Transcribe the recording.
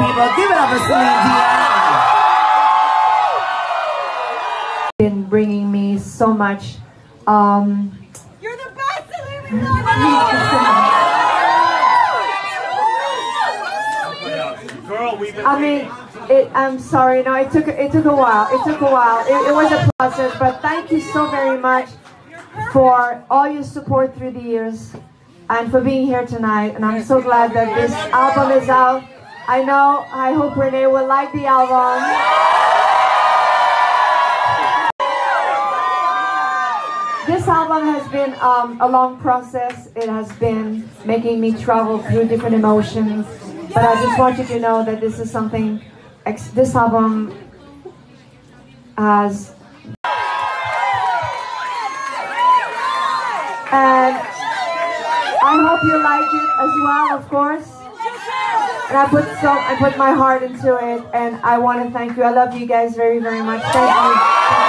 Bravo. Give it up for Celine Dion. Been bringing me so much. Um, You're the best, Celine. We love Girl, we've been I mean, it, I'm sorry. No, it took it took a while. It took a while. It, it was a process, but thank you so very much for all your support through the years and for being here tonight. And I'm so glad that this album is out. I know. I hope René will like the album. This album has been um, a long process. It has been making me travel through different emotions. But I just want you to know that this is something, this album has. And I hope you like it as well, of course. And I put so I put my heart into it, and I want to thank you. I love you guys very, very much. Thank you.